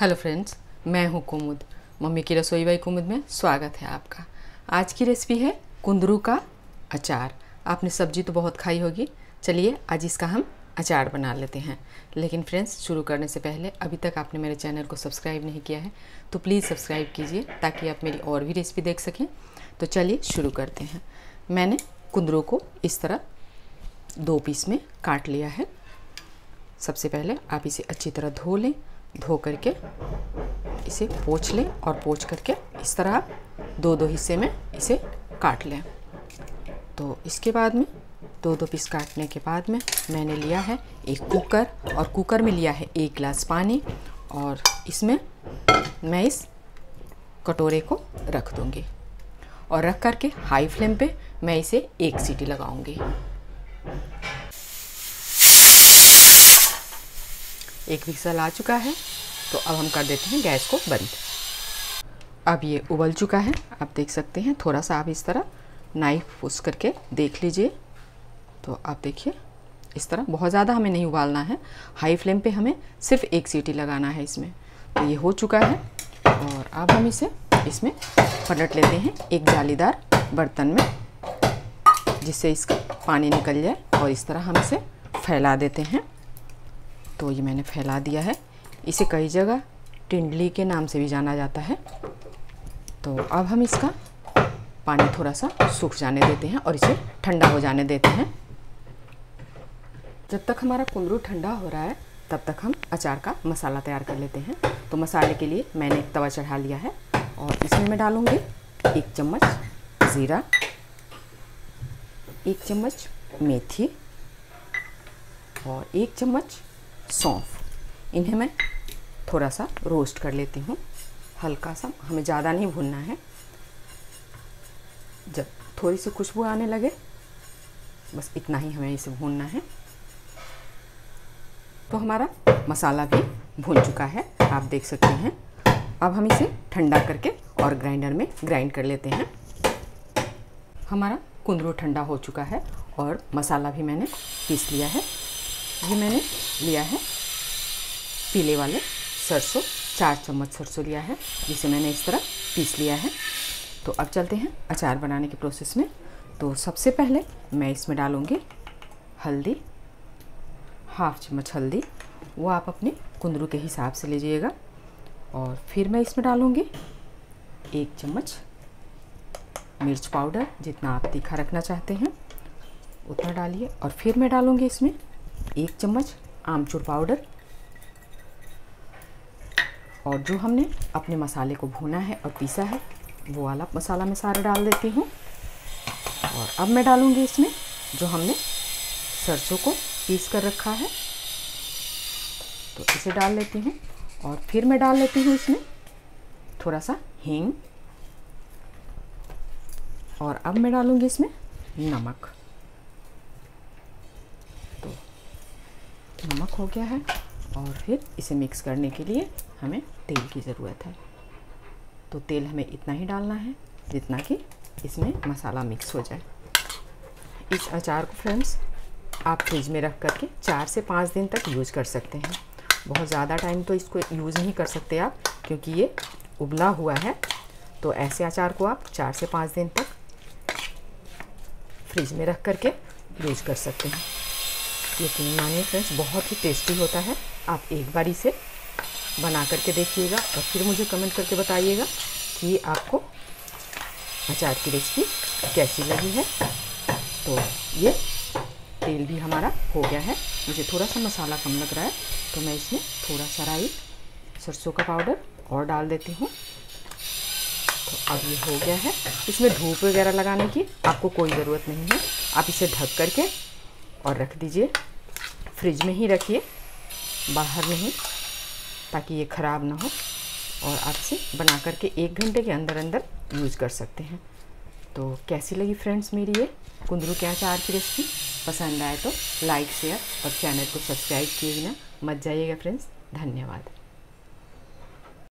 Hello friends, मैं हूँ कुमुद। Mummy की रसोई बाई कुमुद में स्वागत है आपका। आज की रेसिपी है कुंदरू का अचार। आपने सब्ज़ी तो बहुत खाई होगी। चलिए आज इसका हम अचार बना लेते हैं। लेकिन फ्रेंड्स, शुरू करने से पहले अभी तक आपने मेरे चैनल को सब्सक्राइब नहीं किया है तो प्लीज़ सब्सक्राइब कीजिए ताकि आप मेरी और भी रेसिपी देख सकें। तो चलिए शुरू करते हैं। मैंने कुंदरू को इस तरह दो पीस में काट लिया है। सबसे पहले आप इसे अच्छी तरह धो लें। धो करके इसे पोछ लें और पोछ करके इस तरह दो दो हिस्से में इसे काट लें। तो इसके बाद में, दो दो पीस काटने के बाद में मैंने लिया है एक कुकर और कुकर में लिया है एक गिलास पानी और इसमें मैं इस कटोरे को रख दूँगी और रख करके हाई फ्लेम पे मैं इसे एक सीटी लगाऊँगी। एक विक्सल आ चुका है। तो अब हम कर देते हैं गैस को बंद। अब ये उबल चुका है। आप देख सकते हैं थोड़ा सा आप इस तरह नाइफ उस करके देख लीजिए। तो आप देखिए, इस तरह बहुत ज़्यादा हमें नहीं उबालना है। हाई फ्लेम पे हमें सिर्फ़ एक सीटी लगाना है इसमें। तो ये हो चुका है और अब हम इसे इसमें पलट लेते हैं एक जालीदार बर्तन में, जिससे इसका पानी निकल जाए और इस तरह हम इसे फैला देते हैं। तो ये मैंने फैला दिया है। इसे कई जगह टिंडली के नाम से भी जाना जाता है। तो अब हम इसका पानी थोड़ा सा सूख जाने देते हैं और इसे ठंडा हो जाने देते हैं। जब तक हमारा कुंदरू ठंडा हो रहा है, तब तक हम अचार का मसाला तैयार कर लेते हैं। तो मसाले के लिए मैंने एक तवा चढ़ा लिया है और इसमें मैं डालूँगी एक चम्मच ज़ीरा, एक चम्मच मेथी और एक चम्मच सौंफ। इन्हें मैं थोड़ा सा रोस्ट कर लेती हूँ। हल्का सा हमें ज़्यादा नहीं भूनना है। जब थोड़ी सी खुशबू आने लगे, बस इतना ही हमें इसे भूनना है। तो हमारा मसाला भी भून चुका है, आप देख सकते हैं। अब हम इसे ठंडा करके और ग्राइंडर में ग्राइंड कर लेते हैं। हमारा कुंदरू ठंडा हो चुका है और मसाला भी मैंने पीस लिया है। ये मैंने लिया है पीले वाले सरसों, चार चम्मच सरसों लिया है, जिसे मैंने इस तरह पीस लिया है। तो अब चलते हैं अचार बनाने के प्रोसेस में। तो सबसे पहले मैं इसमें डालूँगी हल्दी, हाफ़ चम्मच हल्दी। वो आप अपने कुंदरू के हिसाब से लीजिएगा। और फिर मैं इसमें डालूँगी एक चम्मच मिर्च पाउडर, जितना आप तीखा रखना चाहते हैं, उतना डालिए। और फिर मैं डालूँगी इसमें एक चम्मच आमचूर पाउडर और जो हमने अपने मसाले को भूना है और पीसा है, वो वाला मसाला मैं सारा डाल देती हूँ। और अब मैं डालूँगी इसमें जो हमने सरसों को पीस कर रखा है। तो इसे डाल लेती हूँ और फिर मैं डाल लेती हूँ इसमें थोड़ा सा हींग। और अब मैं डालूँगी इसमें नमक। नमक हो गया है और फिर इसे मिक्स करने के लिए हमें तेल की ज़रूरत है। तो तेल हमें इतना ही डालना है जितना कि इसमें मसाला मिक्स हो जाए। इस अचार को फ्रेंड्स आप फ्रिज में रख करके चार से पाँच दिन तक यूज़ कर सकते हैं। बहुत ज़्यादा टाइम तो इसको यूज़ नहीं कर सकते आप, क्योंकि ये उबला हुआ है। तो ऐसे अचार को आप चार से पाँच दिन तक फ्रिज में रख करके यूज़ कर सकते हैं। यकीन मानिए फ्रेंड्स बहुत ही टेस्टी होता है। आप एक बार इसे बना करके देखिएगा और फिर मुझे कमेंट करके बताइएगा कि आपको अचार की रेसिपी कैसी लगी है। तो ये तेल भी हमारा हो गया है। मुझे थोड़ा सा मसाला कम लग रहा है तो मैं इसमें थोड़ा सा राई, सरसों का पाउडर और डाल देती हूँ। तो अब ये हो गया है। इसमें धूप वगैरह लगाने की आपको कोई ज़रूरत नहीं है। आप इसे ढक करके और रख दीजिए। फ्रिज में ही रखिए, बाहर नहीं, ताकि ये ख़राब ना हो और आप इसे बना करके एक घंटे के अंदर अंदर यूज़ कर सकते हैं। तो कैसी लगी फ्रेंड्स मेरी ये कुंदरू के अचार की रेसिपी? पसंद आए तो लाइक, शेयर और चैनल को सब्सक्राइब किए बिना मत जाइएगा फ्रेंड्स। धन्यवाद।